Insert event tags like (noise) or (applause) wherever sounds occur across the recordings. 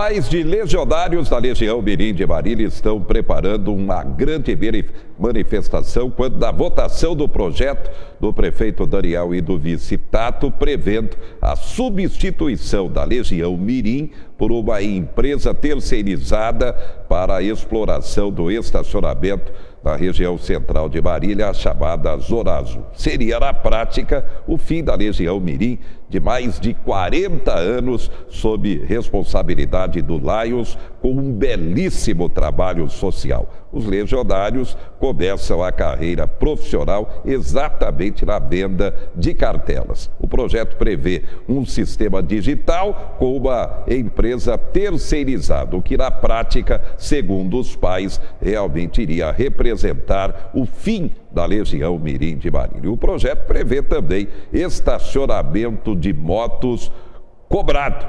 Mais de legionários da Legião Mirim de Marília estão preparando uma grande manifestação quando da votação do projeto do prefeito Daniel e do vice Tato, prevendo a substituição da Legião Mirim por uma empresa terceirizada para a exploração do estacionamento na região central de Marília, a chamada Zona Azul. Seria, na prática, o fim da Legião Mirim, de mais de 40 anos sob responsabilidade do Lions, com um belíssimo trabalho social. Os legionários começam a carreira profissional exatamente na venda de cartelas. O projeto prevê um sistema digital com uma empresa terceirizada, o que na prática, segundo os pais, realmente iria representar o fim da Legião Mirim de Marília. O projeto prevê também estacionamento de motos cobrado,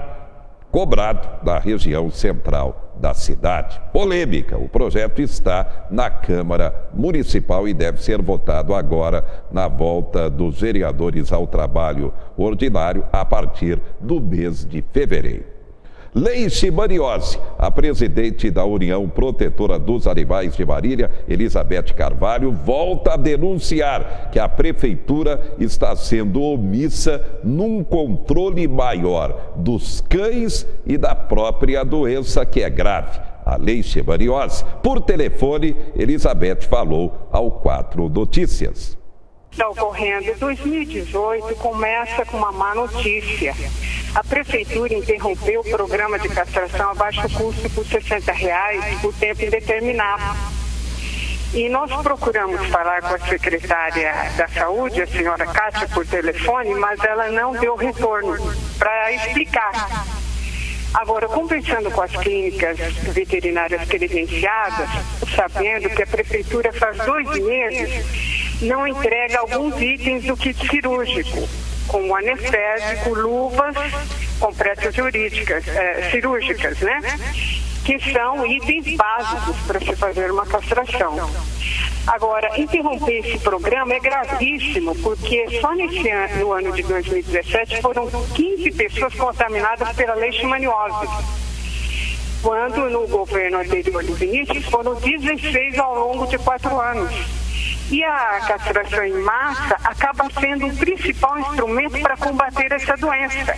cobrado na região central da cidade. Polêmica, o projeto está na Câmara Municipal e deve ser votado agora na volta dos vereadores ao trabalho ordinário a partir do mês de fevereiro. Leice Maniose, a presidente da União Protetora dos Animais de Marília, Elizabeth Carvalho, volta a denunciar que a prefeitura está sendo omissa num controle maior dos cães e da própria doença que é grave a leishmaniose. Por telefone, Elizabeth falou ao Quatro Notícias. Está ocorrendo 2018 começa com uma má notícia a Prefeitura interrompeu o programa de castração a baixo custo por 60 reais por tempo indeterminado. E nós procuramos falar com a secretária da Saúde, a senhora Cátia, por telefone, mas ela não deu retorno para explicar. Agora, conversando com as clínicas veterinárias credenciadas, sabendo que a prefeitura faz dois meses não entrega alguns itens do kit cirúrgico como anestésico, luvas, compressas jurídicas, é, cirúrgicas, né? Que são itens básicos para se fazer uma castração. Agora, interromper esse programa é gravíssimo, porque só nesse ano, no ano de 2017 foram 15 pessoas contaminadas pela leishmaniose quando no governo anterior do Vinícius foram 16 ao longo de quatro anos. E a castração em massa acaba sendo o principal instrumento para combater essa doença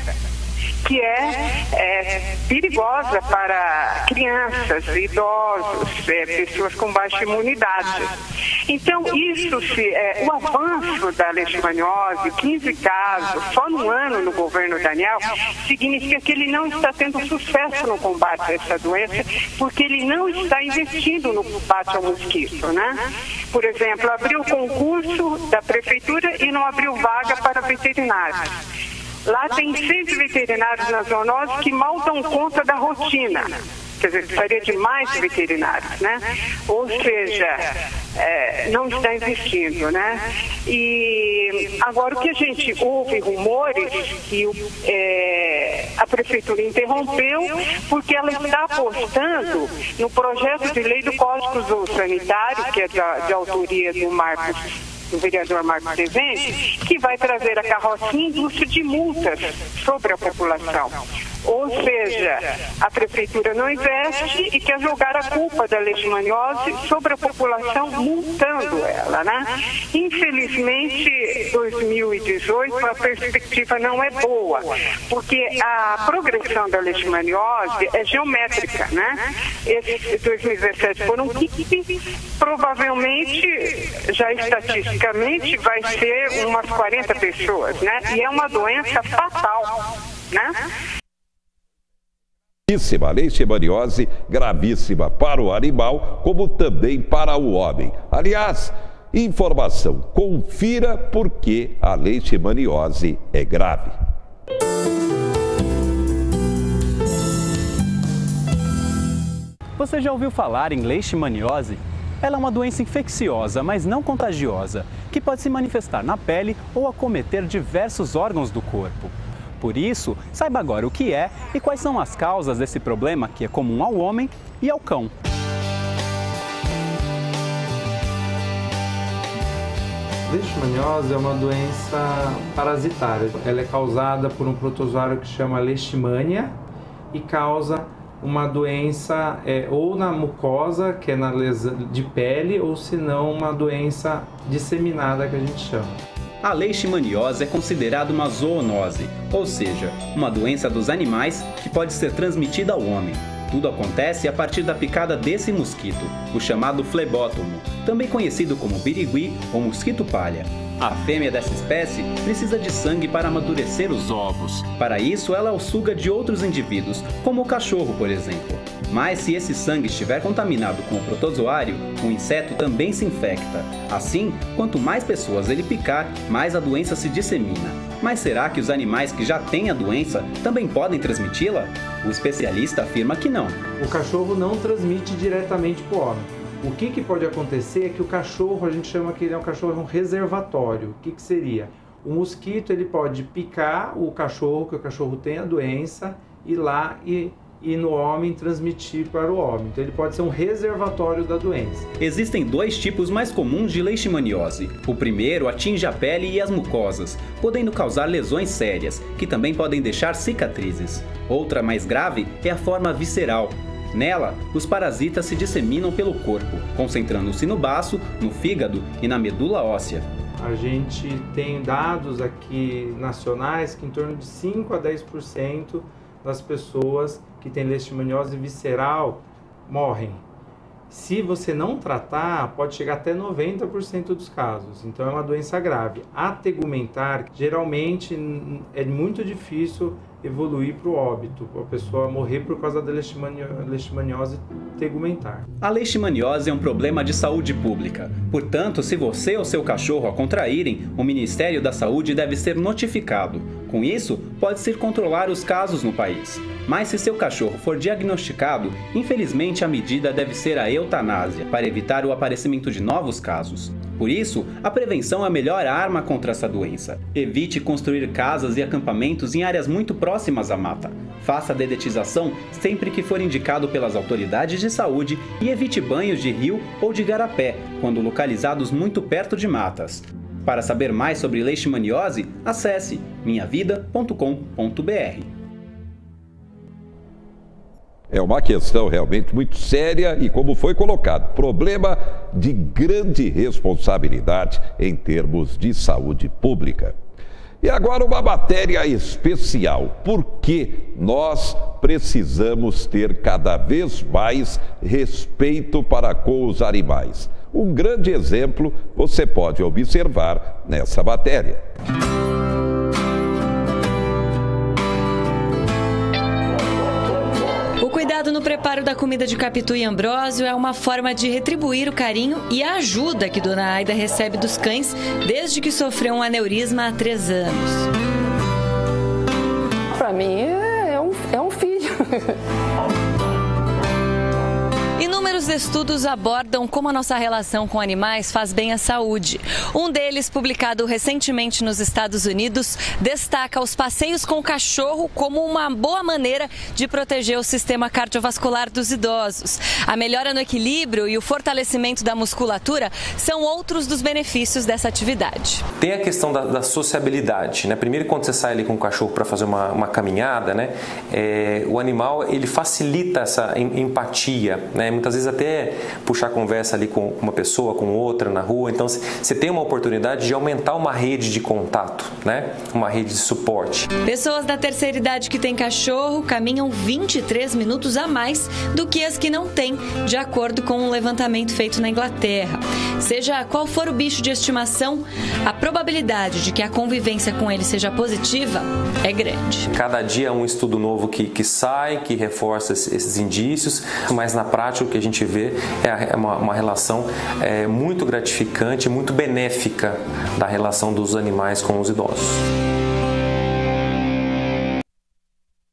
que é, é, perigosa para crianças, idosos, é, pessoas com baixa imunidade. Então, isso se, é, o avanço da leishmaniose, 15 casos, só no ano no governo Daniel, significa que ele não está tendo sucesso no combate a essa doença, porque ele não está investindo no combate ao mosquito, né? Por exemplo, abriu concurso da prefeitura e não abriu vaga para veterinários. Lá tem seis veterinários na zoonose que mal dão conta da rotina. Quer dizer, precisaria de mais veterinários, né? Ou seja, é, não está investindo, né? E agora o que a gente ouve rumores que é, a prefeitura interrompeu porque ela está apostando no projeto de lei do Código Sanitário, que é de autoria do Marcos do vereador Marcos Devente, que vai trazer a carrocinha indústria de multas sobre a população. Ou seja, a prefeitura não investe e quer jogar a culpa da leishmaniose sobre a população, multando ela, né? Infelizmente, 2018 a perspectiva não é boa, porque a progressão da leishmaniose é geométrica, né? Esse 2017 foram 15, provavelmente, já estatisticamente, vai ser umas 40 pessoas, né? E é uma doença fatal, né? Gravíssima, leishmaniose gravíssima para o animal, como também para o homem. Aliás, informação, confira por que a leishmaniose é grave. Você já ouviu falar em leishmaniose? Ela é uma doença infecciosa, mas não contagiosa, que pode se manifestar na pele ou acometer diversos órgãos do corpo. Por isso, saiba agora o que é e quais são as causas desse problema que é comum ao homem e ao cão. Leishmaniose é uma doença parasitária. Ela é causada por um protozoário que chama Leishmania e causa uma doença é, ou na mucosa, que é na lesão de pele, ou se não uma doença disseminada que a gente chama. A leishmaniose é considerada uma zoonose, ou seja, uma doença dos animais que pode ser transmitida ao homem. Tudo acontece a partir da picada desse mosquito, o chamado flebótomo, também conhecido como birigui ou mosquito palha. A fêmea dessa espécie precisa de sangue para amadurecer os ovos. Para isso, ela o suga de outros indivíduos, como o cachorro, por exemplo. Mas se esse sangue estiver contaminado com o protozoário, o inseto também se infecta. Assim, quanto mais pessoas ele picar, mais a doença se dissemina. Mas será que os animais que já têm a doença também podem transmiti-la? O especialista afirma que não. O cachorro não transmite diretamente para o homem o que, que pode acontecer é que o cachorro, a gente chama que ele é um cachorro um reservatório. O que, que seria? O mosquito ele pode picar o cachorro, que o cachorro tem a doença, ir lá e e no homem transmitir para o homem. Então ele pode ser um reservatório da doença. Existem dois tipos mais comuns de leishmaniose. O primeiro atinge a pele e as mucosas, podendo causar lesões sérias, que também podem deixar cicatrizes. Outra mais grave é a forma visceral, Nela, os parasitas se disseminam pelo corpo, concentrando-se no baço, no fígado e na medula óssea. A gente tem dados aqui nacionais que em torno de 5 a 10% das pessoas que têm leishmaniose visceral morrem. Se você não tratar, pode chegar até 90% dos casos. Então é uma doença grave. A tegumentar, geralmente é muito difícil evoluir para o óbito, a pessoa morrer por causa da leishmaniose tegumentar. A leishmaniose é um problema de saúde pública. Portanto, se você ou seu cachorro a contraírem, o Ministério da Saúde deve ser notificado. Com isso, pode-se controlar os casos no país. Mas se seu cachorro for diagnosticado, infelizmente a medida deve ser a eutanásia, para evitar o aparecimento de novos casos. Por isso, a prevenção é a melhor arma contra essa doença. Evite construir casas e acampamentos em áreas muito próximas à mata. Faça dedetização sempre que for indicado pelas autoridades de saúde e evite banhos de rio ou de garapé, quando localizados muito perto de matas. Para saber mais sobre leishmaniose, acesse minhavida.com.br. É uma questão realmente muito séria e, como foi colocado, problema de grande responsabilidade em termos de saúde pública. E agora uma matéria especial, porque nós precisamos ter cada vez mais respeito para com os animais. Um grande exemplo você pode observar nessa matéria. No preparo da comida de Capitu e Ambrósio é uma forma de retribuir o carinho e a ajuda que Dona Aida recebe dos cães desde que sofreu um aneurisma há três anos. Para mim é um, é um filho. (laughs) Inúmeros estudos abordam como a nossa relação com animais faz bem à saúde. Um deles, publicado recentemente nos Estados Unidos, destaca os passeios com o cachorro como uma boa maneira de proteger o sistema cardiovascular dos idosos. A melhora no equilíbrio e o fortalecimento da musculatura são outros dos benefícios dessa atividade. Tem a questão da, da sociabilidade, né? Primeiro, quando você sai ali com o cachorro para fazer uma, uma, caminhada, né? É, o animal ele facilita essa empatia, né? Muitas vezes até puxar conversa ali com uma pessoa, com outra na rua. Então você tem uma oportunidade de aumentar uma rede de contato, né? Uma rede de suporte. Pessoas da terceira idade que têm cachorro caminham 23 minutos a mais do que as que não têm, de acordo com um levantamento feito na Inglaterra. Seja qual for o bicho de estimação, a probabilidade de que a convivência com ele seja positiva é grande. Cada dia é um estudo novo que, que sai, que reforça esses indícios, mas na prática o que a gente vê é, é uma, uma relação é, muito gratificante, muito benéfica da relação dos animais com os idosos.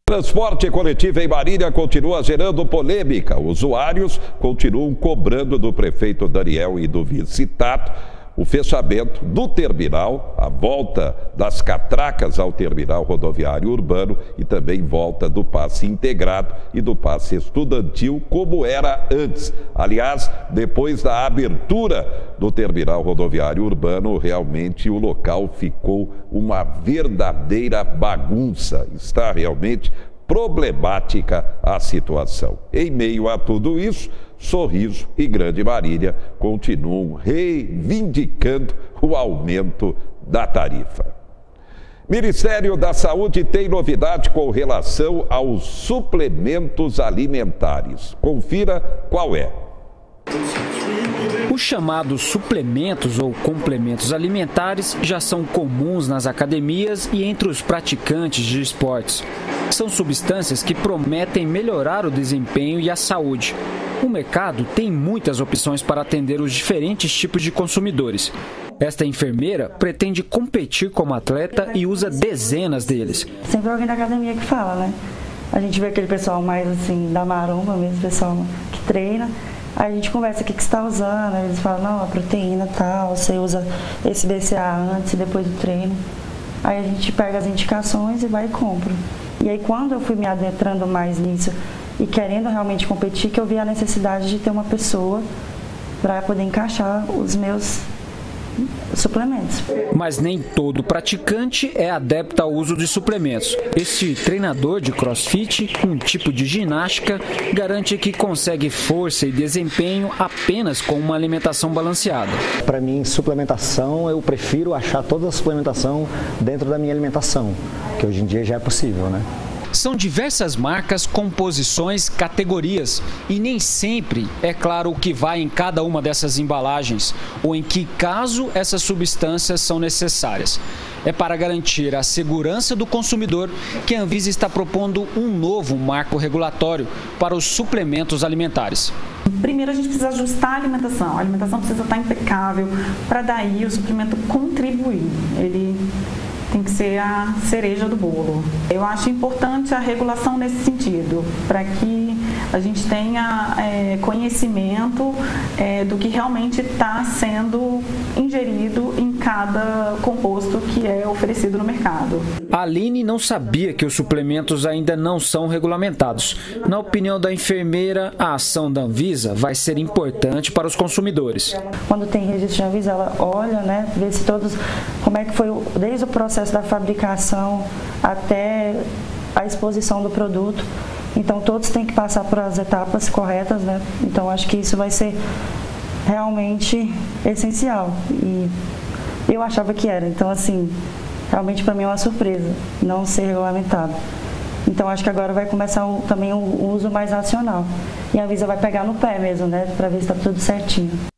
Transporte coletivo em Marília continua gerando polêmica. Usuários continuam cobrando do prefeito Daniel e do vice Tato o fechamento do terminal, a volta das catracas ao terminal rodoviário urbano e também volta do passe integrado e do passe estudantil, como era antes. Aliás, depois da abertura do terminal rodoviário urbano, realmente o local ficou uma verdadeira bagunça. Está realmente problemática a situação. Em meio a tudo isso, Sorriso e Grande Marília continuam reivindicando o aumento da tarifa. Ministério da Saúde tem novidade com relação aos suplementos alimentares. Confira qual é. Os chamados suplementos ou complementos alimentares já são comuns nas academias e entre os praticantes de esportes. São substâncias que prometem melhorar o desempenho e a saúde. O mercado tem muitas opções para atender os diferentes tipos de consumidores. Esta enfermeira pretende competir como atleta e usa dezenas deles. Sempre alguém da academia que fala, né? A gente vê aquele pessoal mais assim, da maromba mesmo, pessoal que treina. Aí a gente conversa o que, que você está usando, aí eles falam, não, a proteína tal, você usa esse BCA antes e depois do treino. Aí a gente pega as indicações e vai e compra. E aí quando eu fui me adentrando mais nisso e querendo realmente competir, que eu vi a necessidade de ter uma pessoa para poder encaixar os meus suplementos. Mas nem todo praticante é adepto ao uso de suplementos. Este treinador de crossfit, um tipo de ginástica, garante que consegue força e desempenho apenas com uma alimentação balanceada. Para mim, suplementação, eu prefiro achar toda a suplementação dentro da minha alimentação, que hoje em dia já é possível, né? São diversas marcas, composições, categorias e nem sempre é claro o que vai em cada uma dessas embalagens ou em que caso essas substâncias são necessárias. É para garantir a segurança do consumidor que a Anvisa está propondo um novo marco regulatório para os suplementos alimentares. Primeiro a gente precisa ajustar a alimentação. A alimentação precisa estar impecável para daí o suplemento contribuir. Ele tem que ser a cereja do bolo. Eu acho importante a regulação nesse sentido, para que a gente tenha é, conhecimento é, do que realmente está sendo ingerido em cada composto que é oferecido no mercado. A Aline não sabia que os suplementos ainda não são regulamentados. Na opinião da enfermeira, a ação da Anvisa vai ser importante para os consumidores. Quando tem registro de Anvisa, ela olha, né, vê se todos, como é que foi desde o processo da fabricação até a exposição do produto. Então todos têm que passar por as etapas corretas, né? Então acho que isso vai ser realmente essencial. E eu achava que era. Então assim, realmente para mim é uma surpresa não ser regulamentado. Então acho que agora vai começar um, também um uso mais racional. E a Visa vai pegar no pé mesmo, né? Para ver se está tudo certinho.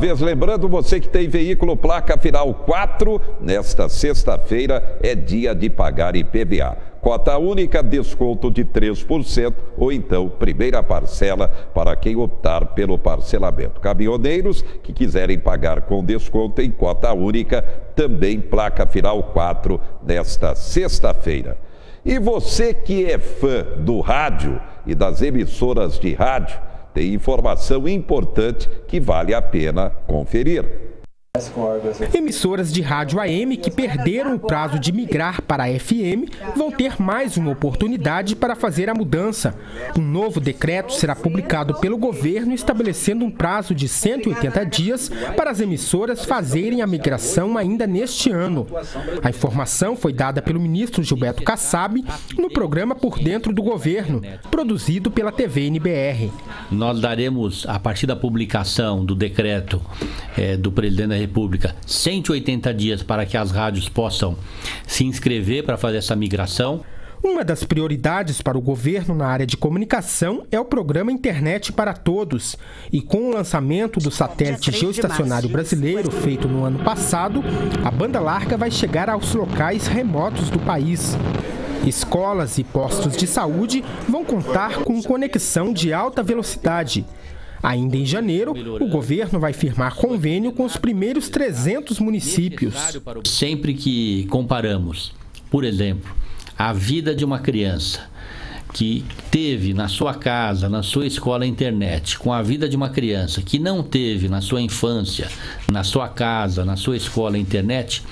Vez lembrando você que tem veículo placa final 4, nesta sexta-feira é dia de pagar IPVA. Cota única, desconto de 3% ou então primeira parcela para quem optar pelo parcelamento. Caminhoneiros que quiserem pagar com desconto em cota única, também placa final 4 nesta sexta-feira. E você que é fã do rádio e das emissoras de rádio, tem informação importante que vale a pena conferir. Emissoras de rádio AM que perderam o prazo de migrar para a FM vão ter mais uma oportunidade para fazer a mudança. Um novo decreto será publicado pelo governo estabelecendo um prazo de 180 dias para as emissoras fazerem a migração ainda neste ano. A informação foi dada pelo ministro Gilberto Kassab no programa Por Dentro do Governo, produzido pela TV NBR. Nós daremos, a partir da publicação do decreto é, do presidente da República 180 dias para que as rádios possam se inscrever para fazer essa migração. Uma das prioridades para o governo na área de comunicação é o programa Internet para Todos. E com o lançamento do satélite geoestacionário brasileiro feito no ano passado, a banda larga vai chegar aos locais remotos do país. Escolas e postos de saúde vão contar com conexão de alta velocidade. Ainda em janeiro, o governo vai firmar convênio com os primeiros 300 municípios. Sempre que comparamos, por exemplo, a vida de uma criança que teve na sua casa, na sua escola internet, com a vida de uma criança que não teve na sua infância, na sua casa, na sua escola internet,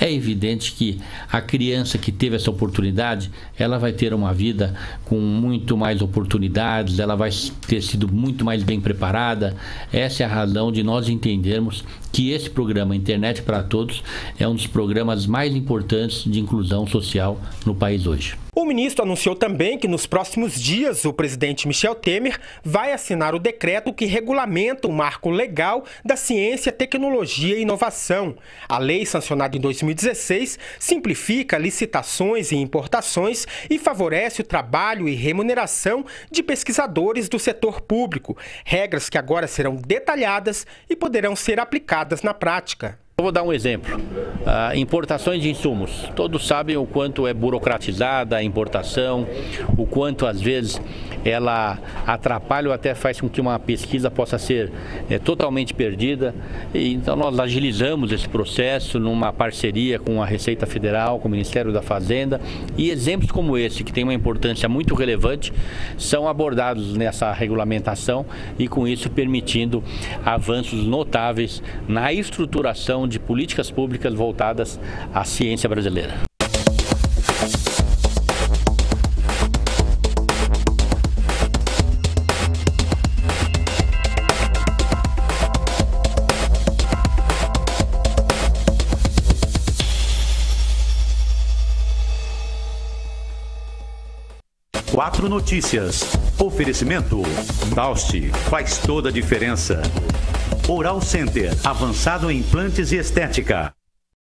é evidente que a criança que teve essa oportunidade, ela vai ter uma vida com muito mais oportunidades, ela vai ter sido muito mais bem preparada. Essa é a razão de nós entendermos que esse programa Internet para Todos é um dos programas mais importantes de inclusão social no país hoje. O ministro anunciou também que nos próximos dias o presidente Michel Temer vai assinar o decreto que regulamenta o marco legal da ciência, tecnologia e inovação. A lei, sancionada em 2016, simplifica licitações e importações e favorece o trabalho e remuneração de pesquisadores do setor público, regras que agora serão detalhadas e poderão ser aplicadas na prática. Eu vou dar um exemplo. Uh, importações de insumos. Todos sabem o quanto é burocratizada a importação, o quanto às vezes ela atrapalha ou até faz com que uma pesquisa possa ser é, totalmente perdida. E, então nós agilizamos esse processo numa parceria com a Receita Federal, com o Ministério da Fazenda. E exemplos como esse, que tem uma importância muito relevante, são abordados nessa regulamentação e com isso permitindo avanços notáveis na estruturação de políticas públicas voltadas à ciência brasileira. Quatro notícias. Oferecimento. Taust faz toda a diferença. Oral Center, avançado em implantes e estética.